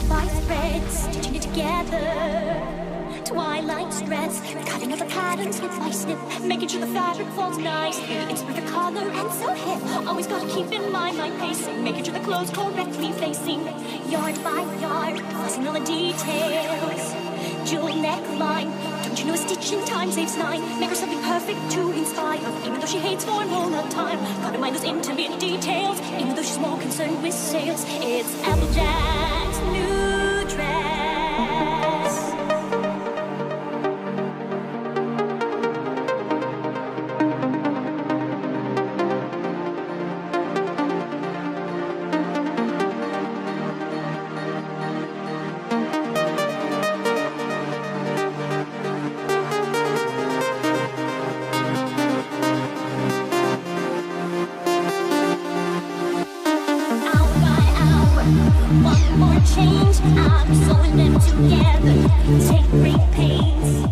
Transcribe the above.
advice threads stitching it together. Twilight's dress, cutting out the patterns snip by snip, making sure the fabric folds nicely. It's with the color and so hip. Always gotta keep in mind my pacing, making sure the clothes correctly facing, yard by yard, passing all the details. Jewel neckline, don't you know a stitch in time saves nine? Make her something perfect to inspire, even though she hates formal time. Gotta mind those intimate details, even though she's more concerned with sales. It's Applejack. One more change. I'm sewing them together. Take great pains.